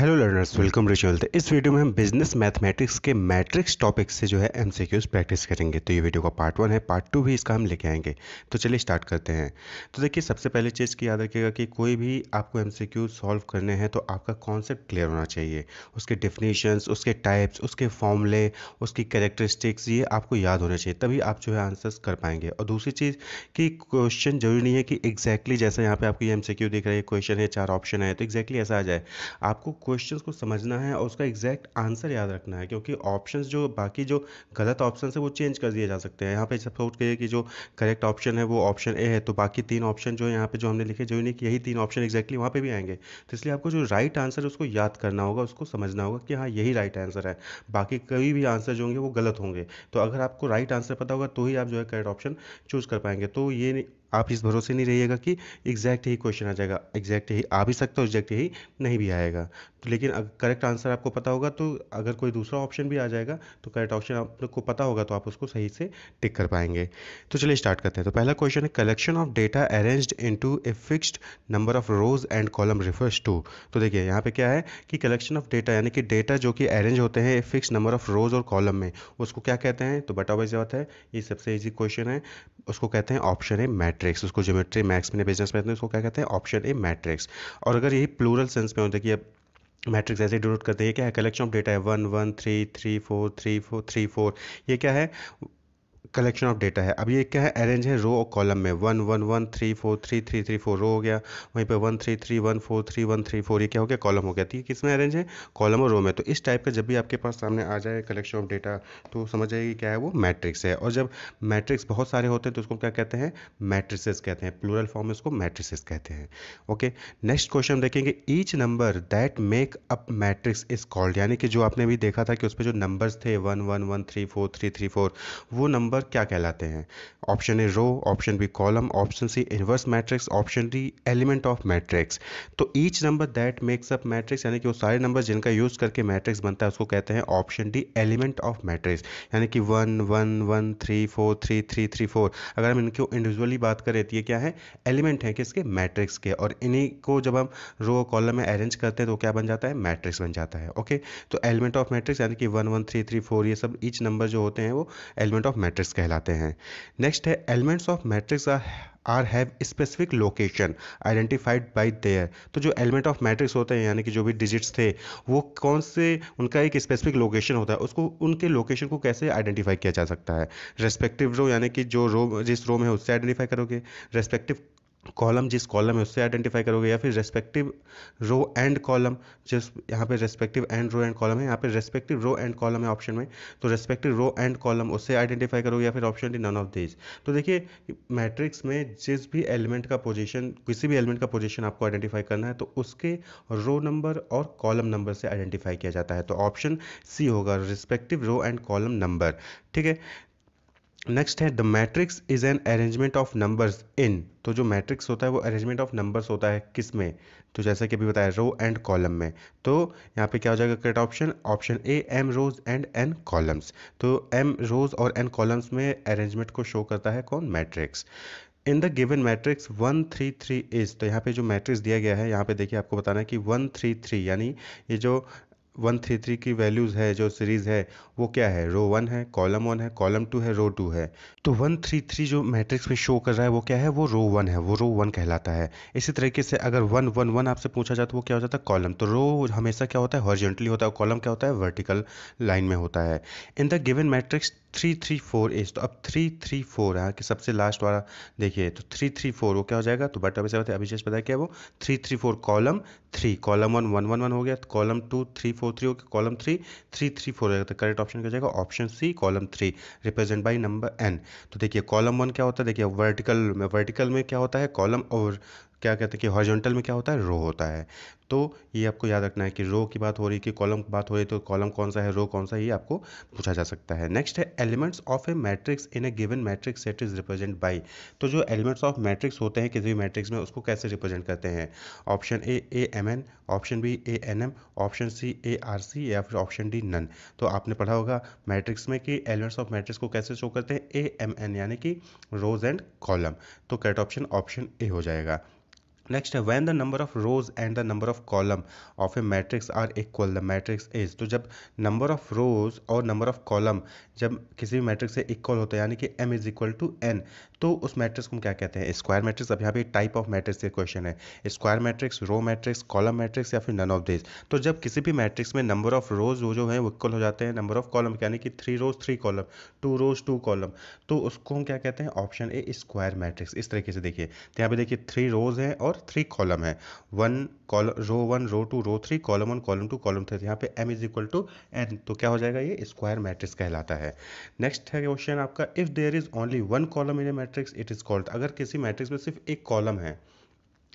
Hello learners welcome ritual इस video में हम बिज़नेस मैथमेटिक्स के मैट्रिक्स टॉपिक से जो है एमसीक्यूज प्रैक्टिस करेंगे। तो ये वीडियो का पार्ट वन है पार्ट टू भी इसका हम लेके आएँगे। तो चलिए स्टार्ट करते हैं। तो देखिए, सबसे पहले चीज़ की याद रखिएगा कि कोई भी आपको एमसीक्यू सॉल्व करने हैं तो आपका कॉन्सेप्ट क्लियर होना चाहिए। उसके डिफिनीशंस उसके टाइप्स उसके फॉर्मूले उसकी कैरेक्टरिस्टिक्स ये आपको याद होना चाहिए, तभी आप जो है आंसर्स कर पाएँगे। और दूसरी चीज़ कि क्वेश्चन ज़रूरी नहीं है कि एग्जैक्टली जैसा यहाँ पे आपको ये एम दिख रहा है क्वेश्चन है, चार ऑप्शन है तो एग्जैक्टली ऐसा आ जाए। आपको क्वेश्चंस को समझना है और उसका एग्जैक्ट आंसर याद रखना है, क्योंकि ऑप्शंस जो बाकी जो गलत ऑप्शन है, वो चेंज कर दिए जा सकते हैं। यहाँ पे सपोज़ करिए कि जो करेक्ट ऑप्शन है, वो ऑप्शन ए है तो बाकी तीन ऑप्शन जो यहाँ पे जो हमने लिखे, जो नहीं, कि यही तीन ऑप्शन एक्जैक्टली वहाँ पर भी आएँगे। तो इसलिए आपको जो राइट आंसर है, उसको याद करना होगा, उसको समझना होगा कि हाँ यही राइट आंसर है। बाकी कई भी आंसर जो होंगे, वो गलत होंगे। तो अगर आपको राइट आंसर पता होगा तो ही आप जो है करेक्ट ऑप्शन चूज़ कर पाएँगे। तो ये आप इस भरोसे नहीं रहिएगा कि एग्जैक्ट यही क्वेश्चन आ जाएगा एग्जैक्ट यही आ भी सकता है एग्जैक्ट यही नहीं भी आएगा। तो लेकिन करेक्ट आंसर आपको पता होगा तो अगर कोई दूसरा ऑप्शन भी आ जाएगा तो करेक्ट ऑप्शन आपको पता होगा तो आप उसको सही से टिक कर पाएँगे। तो चलिए स्टार्ट करते हैं। तो पहला क्वेश्चन है collection of data arranged into a fixed number of rows and column refers to तो देखिए, यहाँ पे क्या है कि कलेक्शन ऑफ़ डेटा यानी कि डेटा जो कि अरेंज होते हैं फिक्स नंबर ऑफ़ रोज और कॉलम में, उसको क्या कहते हैं? तो बटा बात है, ये सबसे ईजी क्वेश्चन है, उसको कहते हैं ऑप्शन ए मैट्रिक्स उसको ज्योमेट्री मैक्स में बिज़नेस में उसको क्या कहते हैं? ऑप्शन ए मैट्रिक्स और अगर यही प्लूरल सेंस में होता है कि अब मैट्रिक्स ऐसे डिनोट करते हैं क्या है? कलेक्शन ऑफ़ डेटा है। One one three three four three four three four ये क्या है? कलेक्शन ऑफ़ डेटा है। अब ये क्या है? अरेंज है रो और कॉलम में। One one one three four three three three four row हो गया। वहीं पे one three three one four three one three four ये क्या हो गया? कॉलम हो गया। ठीक है किसमें अरेंज है? कॉलम और रो में। तो इस टाइप का जब भी आपके पास सामने आ जाए कलेक्शन ऑफ़ डेटा तो समझ जाएगी क्या है वो? मैट्रिक्स है। और जब मैट्रिक्स बहुत सारे होते हैं तो उसको क्या कहते हैं? मैट्रिसेस कहते हैं। प्लूरल फॉर्म में उसको मैट्रिसेस कहते हैं। ओके नेक्स्ट क्वेश्चन देखेंगे। Each number that make up matrix is called यानी कि जो आपने भी देखा था कि उस पर जो नंबर्स थे one one one three four three three four वो नंबर नंबर क्या कहलाते हैं? Option A row option B column option C inverse matrix option D element of matrix तो each number that makes up matrix यानी कि वो सारे number जिनका यूज़ करके मैट्रिक्स बनता है, उसको कहते हैं option D element of matrix यानी कि one one one three four three three three four अगर हम इनको इंडिविजुअली बात करें तो ये क्या है? एलिमेंट है किसके? मैट्रिक्स के. और इन्हीं को जब हम रो कॉलम में अरेंज करते हैं तो क्या बन जाता है? मैट्रिक्स बन जाता है. ओके तो एलिमेंट ऑफ़ मैट्रिक्स यानी कि one one three three four ये सब ईच नंबर जो होते हैं, वो एलिमेंट ऑफ़ मैट्रिक्स मैट्रिक्स कहलाते हैं। नेक्स्ट है elements of matrix are have specific location identified by their तो जो एलिमेंट ऑफ़ मैट्रिक्स होते हैं, यानी कि जो भी डिजिट्स थे, वो कौन से, उनका एक स्पेसिफिक लोकेशन होता है, उसको, उनके लोकेशन को कैसे आइडेंटिफाई किया जा सकता है? रेस्पेक्टिव रो यानी कि जो रो जिस रो में है, उससे आइडेंटिफाई करोगे। रेस्पेक्टिव कॉलम, जिस कॉलम है, उससे आइडेंटिफाई करोगे या फिर रेस्पेक्टिव रो एंड कॉलम जिस यहाँ पे respective and row and column है, यहाँ पे रेस्पेक्टिव रो एंड कॉलम है ऑप्शन में तो रेस्पेक्टिव रो एंड कॉलम उससे आइडेंटिफाई करोगे या फिर option D none of this तो देखिए मैट्रिक्स में जिस भी एलिमेंट का पोजिशन किसी भी एलिमेंट का पोजिशन आपको आइडेंटिफाई करना है तो उसके रो नंबर और कॉलम नंबर से आइडेंटिफाई किया जाता है। तो ऑप्शन सी होगा respective row and column number ठीक है? नेक्स्ट है the matrix is an arrangement of numbers in तो जो मैट्रिक्स होता है, वो अरेंजमेंट ऑफ़ नंबर्स होता है किसमें? तो जैसा कि अभी बताया रो एंड कॉलम में। तो यहाँ पे क्या हो जाएगा correct option option A M rows and N columns तो एम रोज और एन कॉलम्स में अरेंजमेंट को शो करता है कौन? Matrix in the given matrix one three three is तो यहाँ पे जो मैट्रिक्स दिया गया है, यहाँ पे देखिए आपको बताना है कि वन थ्री थ्री यानी ये जो वन थ्री थ्री की वैल्यूज़ है, जो सीरीज़ है, वो क्या है? रो वन है कॉलम वन है कॉलम टू है रो टू है। तो वन थ्री थ्री जो मैट्रिक्स में शो कर रहा है, वो क्या है? वो रो वन है, वो रो वन कहलाता है। इसी तरीके से अगर वन वन वन आपसे पूछा जाए तो वो क्या हो जाता है? कॉलम तो रो हमेशा क्या होता है? हॉर्जेंटली होता है कॉलम क्या होता है? वर्टिकल लाइन में होता है। In the given matrix three three four as तो अब थ्री थ्री फोर है, कि सबसे लास्ट वाला, देखिए तो थ्री थ्री फोर वो क्या हो जाएगा? तो बट अभी से अभी जैसे बताया क्या वो? Three three four column three column one one one one हो गया तो column two three four three हो गया column three three three four हो जाएगा तो करेक्ट ऑप्शन क्या जाएगा? Option C column three represent by number N तो देखिए कॉलम वन क्या होता है? देखिए वर्टिकल में वर्टिकल में क्या होता है? कॉलम और क्या कहते हैं कि हॉरिजॉन्टल में क्या होता है? रो होता है। तो ये आपको याद रखना है कि रो की बात हो रही है कि कॉलम की बात हो रही है तो कॉलम कौन सा है? रो कौन सा ये आपको पूछा जा सकता है। नेक्स्ट है elements of a matrix in a given matrix set is represent by तो जो एलिमेंट्स ऑफ़ मैट्रिक्स होते हैं, किसी भी मैट्रिक्स में, उसको कैसे रिप्रेजेंट करते हैं? Option A A M N option B A N M option C A R C या फिर ऑप्शन डी नन तो आपने पढ़ा होगा मैट्रिक्स में कि एलिमेंट्स ऑफ़ मैट्रिक्स को कैसे शो करते हैं? ए एम एन यानी कि रोज एंड कॉलम तो करेक्ट ऑप्शन ऑप्शन ए हो जाएगा। नेक्स्ट है when the number of rows and the number of column of a matrix are equal the matrix is तो जब नंबर ऑफ़ रोज और नंबर ऑफ़ कॉलम जब किसी भी मैट्रिक्स से इक्वल होता है, यानी कि m is equal to N तो उस मैट्रिक्स को हम क्या कहते हैं? स्क्वायर मैट्रिक्स अब यहाँ पे टाइप ऑफ़ मैट्रिक्स के क्वेश्चन है। Square matrix row matrix column matrix या फिर नन ऑफ़ दिस तो जब किसी भी मैट्रिक्स में नंबर ऑफ़ रोज वो जो है, वो इक्वल हो जाते हैं नंबर ऑफ़ कॉलम यानी कि three rows three column two rows two column तो उसको हम क्या कहते हैं? ऑप्शन ए स्क्वायर मैट्रिक्स इस तरीके से देखिए। तो यहाँ पे देखिए थ्री रोज हैं और थ्री कॉलम है। One column row one row two row three column one column two column three यहाँ पे M is equal to N तो क्या हो जाएगा ये? स्क्वायर मैट्रिक्स कहलाता है। नेक्स्ट है क्वेश्चन आपका if there is only one column in a matrix it is called अगर किसी मैट्रिक्स में सिर्फ़ एक कॉलम है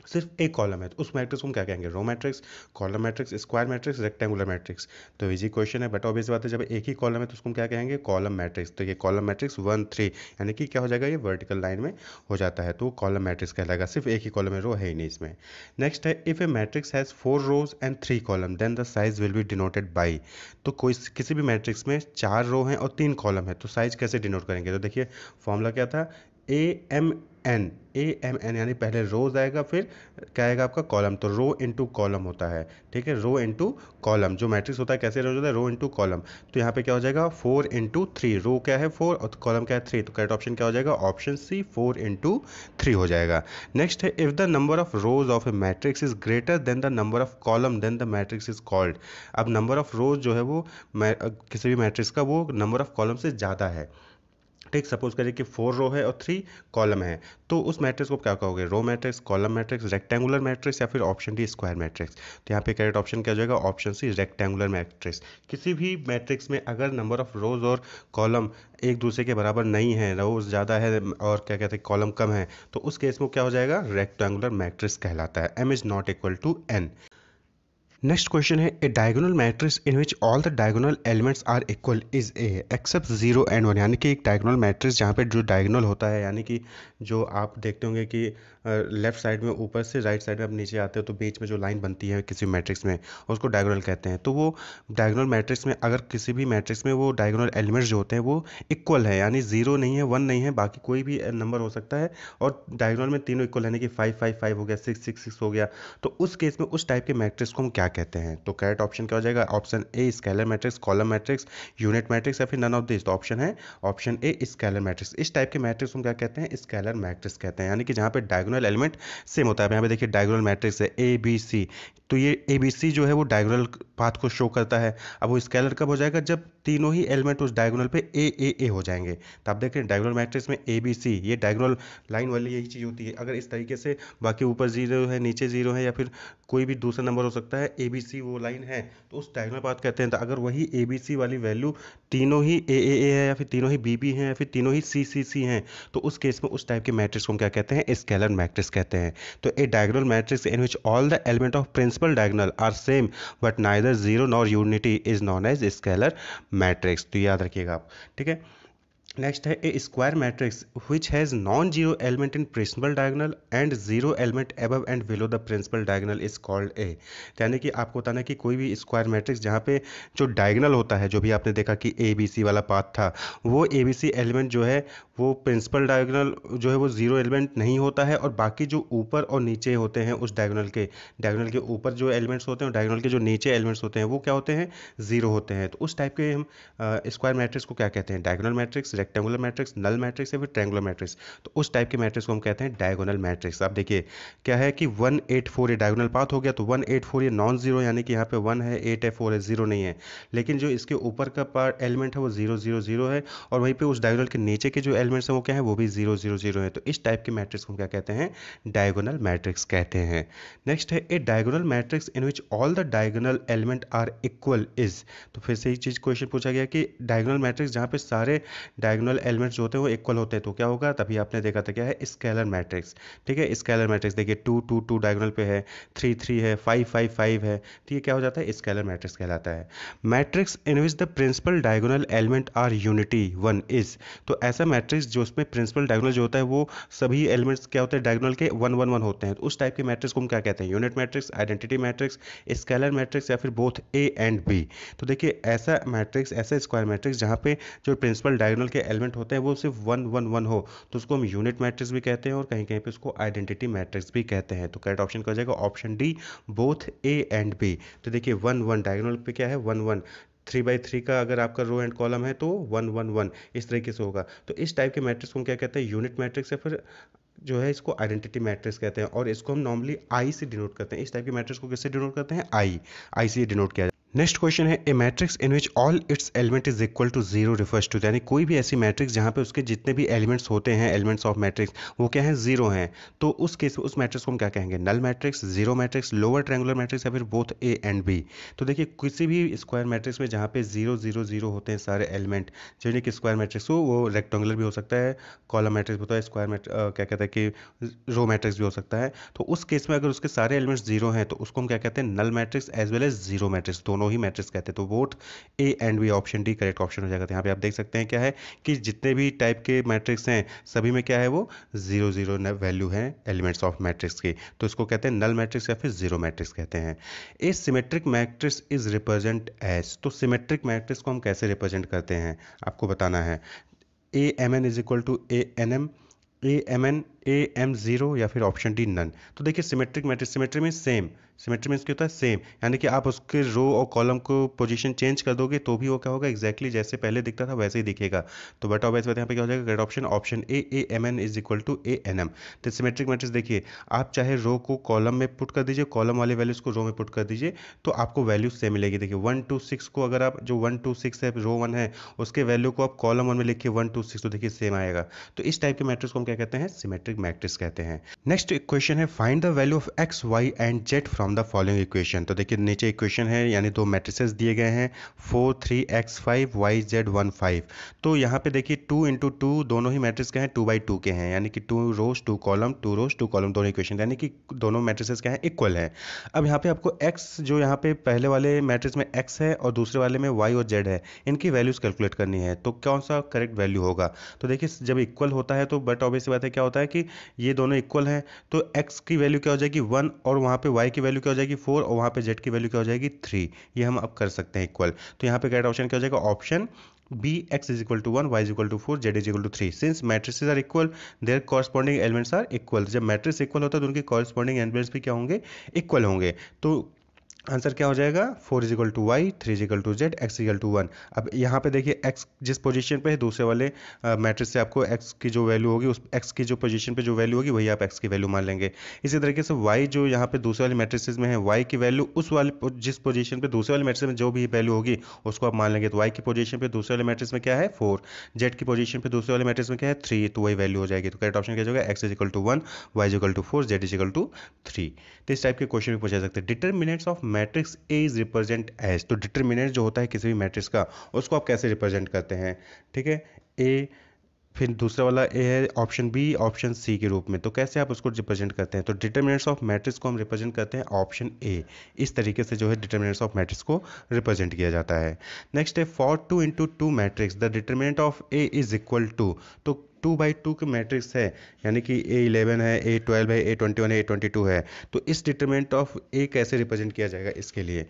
सिर्फ़ एक कॉलम है तो उस मैट्रिक्स को हम क्या कहेंगे? Row matrix column matrix square matrix rectangular matrix तो इजी क्वेश्चन है बट ऑब्वियस बात है, जब एक ही कॉलम है तो उसको हम क्या कहेंगे? कॉलम मैट्रिक्स तो ये कॉलम मैट्रिक्स वन थ्री यानी कि क्या हो जाएगा? ये वर्टिकल लाइन में हो जाता है तो कॉलम मैट्रिक्स कहलाएगा। सिर्फ़ एक ही कॉलम में रो है ही नहीं इसमें. नेक्स्ट है if a matrix has four rows and three column then the size will be denoted by तो कोई किसी भी मैट्रिक्स में चार रो हैं और तीन कॉलम है तो साइज़ कैसे डिनोट करेंगे? तो देखिए फॉर्मूला क्या था? A M N A M N यानी पहले रोज आएगा फिर क्या आएगा आपका कॉलम। तो रो इनटू कॉलम होता है, ठीक है? रो इनटू कॉलम, जो मैट्रिक्स होता है, कैसे रोज होता है? Row into column. तो यहाँ पे क्या हो जाएगा? फोर इंटू थ्री रो क्या है? फोर और कॉलम क्या है? थ्री तो करेक्ट ऑप्शन क्या हो जाएगा? Option C four into three हो जाएगा। नेक्स्ट है if the number of rows of a matrix is greater than the number of column then the matrix is called अब नंबर ऑफ़ रोज जो है वो किसी भी मैट्रिक्स का वो नंबर ऑफ़ कॉलम से ज़्यादा है। ठीक सपोज़ करिए कि फोर रो है और थ्री कॉलम है। तो उस मैट्रिक्स को क्या कहोगे? Row matrix column matrix rectangular matrix या फिर ऑप्शन डी स्क्वायर मैट्रिक्स तो यहाँ पे करेक्ट ऑप्शन क्या हो जाएगा? ऑप्शन सी रेक्टेंगुलर मैट्रिक्स किसी भी मैट्रिक्स में अगर नंबर ऑफ़ रोज और कॉलम एक दूसरे के बराबर नहीं है रोज ज़्यादा है और क्या कहते हैं कॉलम कम है तो उस केस में क्या हो जाएगा? रेक्टेंगुलर मैट्रिक्स कहलाता है। M is not equal to N next question है a diagonal matrix in which all the diagonal elements are equal is a except zero and one यानी कि एक डायगोनल मैट्रिक्स जहाँ पे जो डायगोनल होता है, यानी कि जो आप देखते होंगे कि लेफ़्ट साइड में ऊपर से राइट साइड में आप नीचे आते हो तो बीच में जो लाइन बनती है किसी मैट्रिक्स में, उसको डायगोनल कहते हैं। तो वो डायगोनल मैट्रिक्स में अगर किसी भी मैट्रिक्स में वो डायगोनल एलिमेंट्स जो होते हैं, वो इक्वल है, यानी ज़ीरो नहीं है वन नहीं है, बाकी कोई भी नंबर हो सकता है और डायगोनल में तीनों इक्वल यानी कि फाइव फाइव फाइव हो गया सिक्स सिक्स सिक्स हो गया। तो उस केस में उस टाइप के मैट्रिक्स को हम क्या कहते हैं? तो करेक्ट ऑप्शन क्या हो जाएगा? Option A scalar matrix column matrix unit matrix या फिर नन ऑफ़ दिस तो ऑप्शन है। ऑप्शन ए स्केलर मैट्रिक्स इस टाइप के मैट्रिक्स हम क्या कहते हैं? स्केलर मैट्रिक्स कहते हैं। यानी कि जहाँ पे डायगोनल एलिमेंट सेम होता है। यहाँ पे देखिए डायगोनल मैट्रिक्स है। ए बी सी तो ये ए बी सी जो है वो डायगोनल पाथ को शो करता है। अब वो स्केलर कब हो जाएगा? जब तीनों ही एलिमेंट उस डायगोनल पे ए ए ए हो जाएँगे। तो आप देख डायगोनल मैट्रिक्स में ए बी सी ये डायगोनल लाइन वाली यही चीज़ होती है। अगर इस तरीके से बाकी ऊपर ज़ीरो है, नीचे ज़ीरो है या फिर कोई भी दूसरा नंबर हो सकता है ए बी सी वो लाइन है तो उस डायगोनल पाथ कहते हैं। तो अगर वही ए बी सी वाली वैल्यू तीनों ही ए ए ए है या फिर तीनों ही बी बी हैं या फिर तीनों ही सी सी सी हैं तो उस केस में उस टाइप के मैट्रिक्स को हम क्या कहते हैं? स्केलर मैट्रिक्स कहते हैं। तो a diagonal matrix in which all the element of principal diagonal are same but neither zero nor unity is known as scalar matrix तो याद रखिएगा आप, ठीक है? नेक्स्ट है a square matrix which has non zero element in principal diagonal and zero element above and below the principal diagonal is called a यानी कि आपको बताना है कि कोई भी स्क्वायर मैट्रिक्स जहाँ पे जो डायगनल होता है, जो भी आपने देखा कि ए बी सी वाला पाथ था, वो ए बी सी एलिमेंट जो है, वो प्रिंसिपल डायगनल जो है, वो ज़ीरो एलिमेंट नहीं होता है और बाकी जो ऊपर और नीचे होते हैं उस डायगनल के डायगनल के ऊपर जो एलिमेंट्स होते हैं डायगनल के जो नीचे एलिमेंट्स होते हैं, वो क्या होते हैं? ज़ीरो होते हैं। तो उस टाइप के हम स्क्वायर मैट्रिक्स को क्या कहते हैं? Diagonal matrix rectangular matrix null matrix या फिर ट्रैंगुलर मैट्रिक्स तो उस टाइप के मैट्रिक्स को हम कहते हैं डायगोनल मैट्रिक्स आप देखिए, क्या है कि वन एट फोर ये डायगोनल पाथ हो गया तो वन एट फोर ये नॉन ज़ीरो यानी कि यहाँ पे वन है एट है फोर है ज़ीरो नहीं है। लेकिन जो इसके ऊपर का पार्ट एलिमेंट है, वो ज़ीरो ज़ीरो ज़ीरो है, और वहीं पे उस डायगोनल के नीचे के जो एलिमेंट्स हैं, वो क्या है? वो भी ज़ीरो ज़ीरो ज़ीरो है। तो इस टाइप के मैट्रिक्स को क्या कहते हैं? डायगोनल मैट्रिक्स कहते हैं। नेक्स्ट है a diagonal matrix in which all the diagonal element are equal is तो फिर से ही चीज़ क्वेश्चन पूछा गया कि डायगोनल मैट्रिक्स जहाँ पे सारे डायगोनल एलिमेंट्स जो होते हैं वो इक्वल होते हैं। तो क्या होगा? तभी आपने देखा था क्या है? स्केलर मैट्रिक्स ठीक है? स्केलर मैट्रिक्स देखिए टू टू टू डायगोनल पे है थ्री थ्री है फाइव फाइव फाइव है। तो ये क्या हो जाता है? स्केलर मैट्रिक्स कहलाता है। Matrix in which the principal diagonal element are unity one is तो ऐसा मैट्रिक्स जो उसमें प्रिंसिपल डायगोनल जो होता है, वो सभी एलिमेंट्स क्या होते हैं? डायगोनल के वन वन वन होते हैं। तो उस टाइप के मैट्रिक्स को हम क्या कहते हैं? Unit matrix identity matrix scalar matrix या फिर बोथ ए एंड बी तो देखिए, ऐसा मैट्रिक्स ऐसा स्क्वायर मैट्रिक्स जहाँ पे जो प्रिंसिपल डायगोनल के एलिमेंट होते हैं वो सिर्फ़ वन वन वन हो तो उसको हम यूनिट मैट्रिक्स भी कहते हैं और कहीं कहीं पे उसको आइडेंटिटी मैट्रिक्स भी कहते हैं। तो करेक्ट ऑप्शन क्या हो जाएगा? Option D both A and B तो देखिए, वन वन डायगोनल पे क्या है? One one. Three by three का अगर आपका रो एंड कॉलम है तो वन वन वन। इस तरीके से होगा। तो इस टाइप के मैट्रिक्स को हम क्या कहते हैं? यूनिट मैट्रिक्स या फिर जो है, इसको आइडेंटिटी मैट्रिक्स कहते हैं। और इसको हम नॉर्मली आई से डिनोट करते हैं। इस टाइप के मैट्रिक्स को किससे डिनोट करते हैं? आई आई से डिनोट किया नेक्स्ट क्वेश्चन है a matrix in which all its element is equal to zero refers to यानी कोई भी ऐसी मैट्रिक्स जहाँ पे उसके जितने भी एलिमेंट्स होते हैं एलिमेंट्स ऑफ़ मैट्रिक्स वो क्या है? ज़ीरो हैं। तो उस केस उस मैट्रिक्स को हम क्या कहेंगे? Null matrix zero matrix lower triangular matrix या फिर बोथ ए एंड बी तो देखिए, किसी भी स्क्वायर मैट्रिक्स में जहाँ पे ज़ीरो ज़ीरो ज़ीरो होते हैं सारे एलिमेंट यानी कि स्क्वायर मैट्रिक्स हो, वो रेक्टेंगुलर भी हो सकता है कॉलम मैट्रिक्स होता है स्क्वायर मैट्रिक क्या कहते हैं कि रो मैट्रिक्स भी हो सकता है। तो उस केस में अगर उसके सारे एलिमेंट्स ज़ीरो हैं तो उसको हम क्या कहते हैं? Null matrix as well as zero matrix दोनों ही मैट्रिक्स कहते हैं तो both A and B option D correct option हो जाएगा। तो यहाँ पे आप देख सकते हैं क्या है कि जितने भी टाइप के मैट्रिक्स हैं, सभी में क्या है वो ज़ीरो ज़ीरो वैल्यू है एलिमेंट्स ऑफ़ मैट्रिक्स की। तो इसको कहते हैं नल मैट्रिक्स या फिर ज़ीरो मैट्रिक्स कहते हैं। A symmetric matrix is represent as तो सिमेट्रिक मैट्रिक्स को हम कैसे रिप्रेजेंट करते हैं, आपको बताना है। A M N is equal to A N M A M N A M zero या फिर ऑप्शन डी नन तो देखिए सिमेट्रिक मैट्रिक्स सिमेट्री में सेम सिमेट्री मीन्स क्या होता है? सेम यानी कि आप उसके रो और कॉलम को पोजीशन चेंज कर दोगे तो भी वो क्या होगा? एक्जैक्टली exactly जैसे पहले दिखता था, वैसे ही दिखेगा. तो बट ऑफ़ यहाँ पे क्या हो जाएगा? Great option option A A M N is equal to A N M तो सिमेट्रिक मैट्रिक्स देखिए, आप चाहे रो को कॉलम में पुट कर दीजिए कॉलम वाले वैल्यूज़ को रो में पुट कर दीजिए तो आपको वैल्यू सेम मिलेगी. देखिए वन टू सिक्स को अगर आप, जो वन टू सिक्स है रो वन है, उसके वैल्यू को आप कॉलम वन में लिखिए वन टू सिक्स तो देखिए सेम आएगा. तो इस टाइप के मैट्रिक्स को हम क्या कहते हैं? सिमेट्रिक मैट्रिक्स कहते हैं। नेक्स्ट इक्वेशन है find the value of X Y and Z from the following equation तो देखिए, नीचे इक्वेशन है, यानी दो मैट्रिसेस दिए गए हैं four three X five Y Z one five तो यहाँ पे देखिए टू इंटू टू दोनों ही मैट्रिक्स के हैं टू बाई टू के हैं। यानी कि two rows two column two rows two column दोनों इक्वेशन यानी कि दोनों मैट्रिसेस क्या हैं इक्वल हैं। अब यहाँ पे आपको एक्स जो यहाँ पे पहले वाले मैट्रिक्स में एक्स है और दूसरे वाले में वाई और जेड है, इनकी वैल्यूज़ कैलकुलेट करनी है। तो कौन सा करेक्ट वैल्यू होगा? तो देखिए, जब इक्वल होता है तो बट ऑब्वियस बात है, क्या होता है कि ये दोनों इक्वल हैं तो एक्स की वैल्यू क्या हो जाएगी? वन और वहाँ पे y की वैल्यू क्या हो जाएगी? फोर और वहाँ पे z की वैल्यू क्या हो जाएगी? थ्री ये हम अब कर सकते हैं इक्वल तो यहाँ पे करेक्ट ऑप्शन क्या हो जाएगा? Option b x is equal to 1 y is equal to 4 z is equal to 3 since matrices are equal, their corresponding elements are equal. जब मैट्रिक्स इक्वल होता है तो उनके कॉरस्पॉन्डिंग एलिमेंट्स भी क्या होंगे? इक्वल होंगे. तो आंसर क्या हो जाएगा? Four is equal to Y, three is equal to Z, X is equal to one. अब यहाँ पे देखिए, एक्स जिस पोजीशन पे है, दूसरे वाले मैट्रिक्स से आपको एक्स की जो वैल्यू होगी, उस एक्स की जो पोजीशन पे जो वैल्यू होगी, वही आप एक्स की वैल्यू मान लेंगे। इसी तरीके से वाई जो यहाँ पे दूसरे वाले मैट्रिक्स में है, वाई की वैल्यू उस वाले जिस पोजीशन पर दूसरे वाले मैट्रिक्स में जो भी वैल्यू होगी, उसको आप मान लेंगे। तो वाई की पोजीशन पर दूसरे वाले मैट्रिक्स में क्या है? फोर। जेड की पोजीशन पर दूसरे वाले मैट्रिक्स में क्या है? थ्री। तो वही वैल्यू हो जाएगी। तो करेक्ट ऑप्शन क्या होगा X is equal to one, Y is equal to four, Z is equal to three. तो इस टाइप के क्वेश्चन भी पूछा सकते हैं। Determinants of matrix A is represent as तो डिटर्मिनेंट जो होता है किसी भी मैट्रिक्स का, उसको आप कैसे रिप्रेजेंट करते हैं? ठीक है? ए फिर दूसरा वाला ए है ऑप्शन बी ऑप्शन सी के रूप में। तो कैसे आप उसको रिप्रेजेंट करते हैं? तो डिटर्मिनेंट्स ऑफ़ मैट्रिक्स को हम रिप्रेजेंट करते हैं ऑप्शन ए इस तरीके से जो है डिटर्मिनेंट्स ऑफ़ मैट्रिक्स को रिप्रेजेंट किया जाता है। नेक्स्ट है for two into two matrix the determinant of A is equal to तो टू बाई टू के मैट्रिक्स है, यानी कि ए इलेवन है, ए ट्वेल्व है, ए ट्वेंटी वन है, ए ट्वेंटी टू है तो इस डिटर्मिनेंट ऑफ़ ए कैसे रिप्रेजेंट किया जाएगा इसके लिए?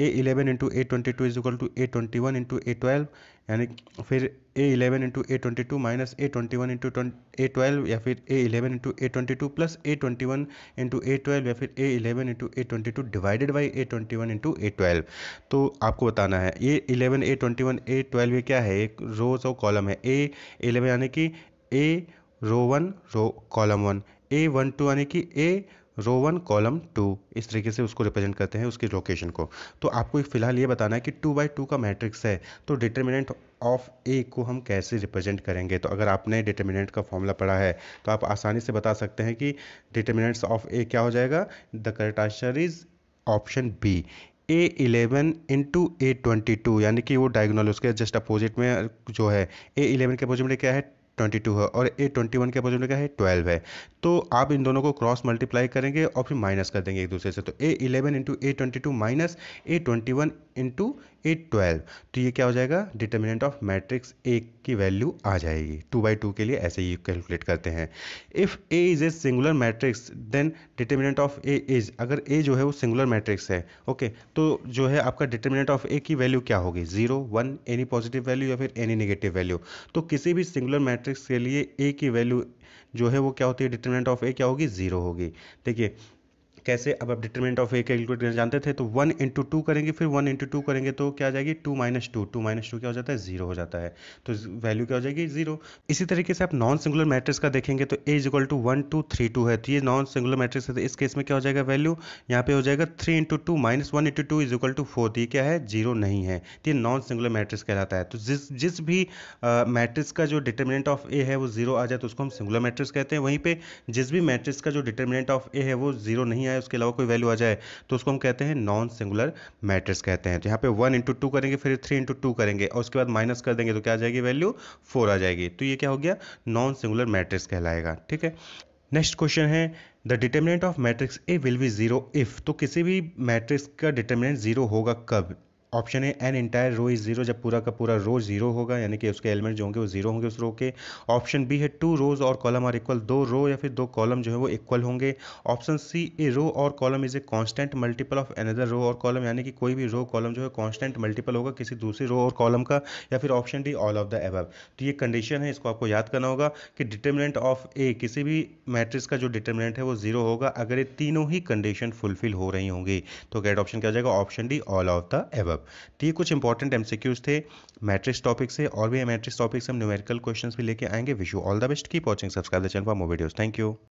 A eleven into A twenty two is equal to A twenty one into A twelve, यानी फिर A eleven into A twenty two minus A twenty one into A twelve, या फिर A eleven into A twenty two plus A twenty one into A twelve, या फिर A eleven into A twenty two divided by A twenty one into A twelve. तो आपको बताना है, ये eleven A twenty one A twelve, ये क्या है? एक रोज और कॉलम है। ए इलेवन यानी कि A, row one, row column one. A one two यानी कि A, row one column two. इस तरीके से उसको रिप्रेजेंट करते हैं उसकी लोकेशन को। तो आपको एक फ़िलहाल ये बताना है कि टू बाई टू का मैट्रिक्स है तो डिटर्मिनेंट ऑफ़ ए को हम कैसे रिप्रेजेंट करेंगे? तो अगर आपने डिटर्मिनेंट का फॉर्मूला पढ़ा है तो आप आसानी से बता सकते हैं कि डिटर्मिनेंट्स ऑफ़ ए क्या हो जाएगा? The correct answer is option B. A eleven into A twenty two, यानी कि वो डायगोनल उसके जस्ट अपोजिट में जो है, ए इलेवन के अपोजिट में क्या है? ट्वेंटी टू है और ए ट्वेंटी वन के अपोजिट में क्या है? ट्वेल्व है। तो आप इन दोनों को क्रॉस मल्टीप्लाई करेंगे और फिर माइनस कर देंगे एक दूसरे से। तो A eleven into A twenty two minus A twenty one into A twelve तो ये क्या हो जाएगा? डिटर्मिनेंट ऑफ़ मैट्रिक्स ए की वैल्यू आ जाएगी। टू बाई टू के लिए ऐसे ही कैलकुलेट करते हैं। If A is a singular matrix then determinant of A is अगर ए जो है वो सिंगुलर मैट्रिक्स है ओके okay, तो जो है आपका डिटर्मिनेंट ऑफ़ ए की वैल्यू क्या होगी? Zero one any positive value या फिर एनी नेगेटिव वैल्यू तो किसी भी सिंगुलर मैट्रिक्स के लिए ए की वैल्यू जो है वो क्या होती है? डिटर्मिनेंट ऑफ़ ए क्या होगी? ज़ीरो होगी। देखिए कैसे, अब आप डिटरमिनेंट ऑफ़ ए कैलकुलेट करना जानते थे तो वन इंटू टू करेंगे, फिर वन इंटू टू करेंगे तो क्या आ जाएगी? Two minus two two minus two क्या हो जाता है? ज़ीरो हो जाता है। तो वैल्यू क्या हो जाएगी? ज़ीरो इसी तरीके से आप नॉन सिंगुलर मैट्रिक्स का देखेंगे तो A is equal to one two three two है। तो ये नॉन सिंगुलर मैट्रिक्स है तो इस केस में क्या हो जाएगा वैल्यू यहाँ पे हो जाएगा three into two minus one into two is equal to four ये क्या है? ज़ीरो नहीं है। तो ये नॉन सिंगुलर मैट्रिक्स कहलाता है। तो जिस जिस भी मैट्रिक्स का जो डिटर्मिनेंट ऑफ़ ए है, वो ज़ीरो आ जाए तो उसको हम सिंगुलर मैट्रिक्स कहते हैं। वहीं पर जिस भी मैट्रिक्स का जो डिटर्मिनेंट ऑफ़ ए है, वो ज़ीरो नहीं आए उसके अलावा कोई वैल्यू आ जाए तो उसको हम कहते हैं नॉन सिंगुलर मैट्रिक्स कहते हैं। तो यहाँ पे वन इंटू टू करेंगे, फिर थ्री इंटू टू करेंगे, और उसके बाद माइनस कर देंगे तो क्या आ जाएगी वैल्यू फोर आ जाएगी। तो ये क्या हो गया? नॉन सिंगुलर मैट्रिक्स कहलाएगा, ठीक है? नेक्स्ट क्वेश्चन है the determinant of matrix A will be zero if तो किसी भी मैट्रिक्स का डिटर्मिनेंट ज़ीरो होगा कब? ऑप्शन है an entire row is zero जब पूरा का पूरा रो ज़ीरो होगा, यानी कि उसके एलिमेंट जो होंगे वो ज़ीरो होंगे उस रो के। ऑप्शन बी है टू रोज और कॉलम आर इक्वल दो रो या फिर दो कॉलम जो है वो इक्वल होंगे। ऑप्शन सी ए रो और column is a constant multiple of another row और कॉलम यानी कि कोई भी रो कॉलम जो है कांस्टेंट मल्टीपल होगा, किसी दूसरी रो और कॉलम का, या फिर option D all of the above तो ये कंडीशन है, इसको आपको याद करना होगा कि डिटर्मिनेंट ऑफ़ ए किसी भी मैट्रिक्स का जो डिटर्मिनेंट है वो ज़ीरो होगा, अगर ये तीनों ही कंडीशन फुलफिल हो रही होंगी तो गेट ऑप्शन क्या हो जाएगा? Option D all of the above तो ये कुछ इंपॉर्टेंट एमसीक्यूज थे मैट्रिक्स टॉपिक से और भी मैट्रिक्स टॉपिक से हम न्यूमेरिकल क्वेश्चंस भी लेके आएँगे। Wish you all the best keep watching subscribe the channel for more videos thank you